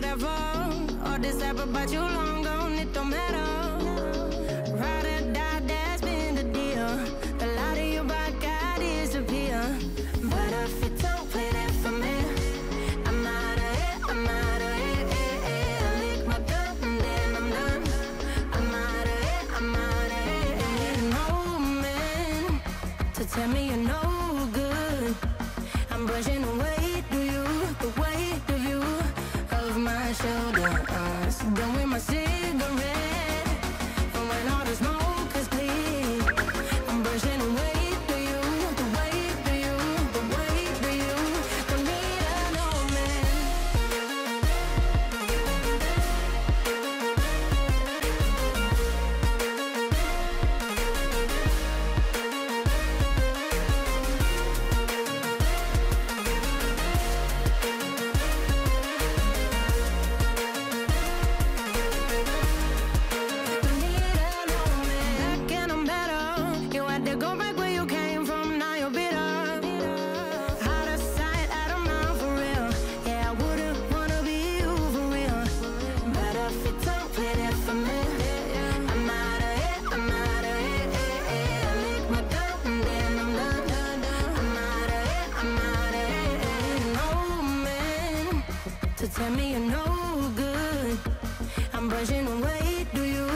whatever. All this type about you long gone, it don't matter. Ride or die, that's been the deal. The lot of you by God is. But if you don't play that for me, I'm out of I'm out of it. Eh, eh. I lick my gun and then I'm done. I'm out of I'm out of. I need an old man to tell me you know. glass. Done with my cigarette. tell me you're no good. I'm brushing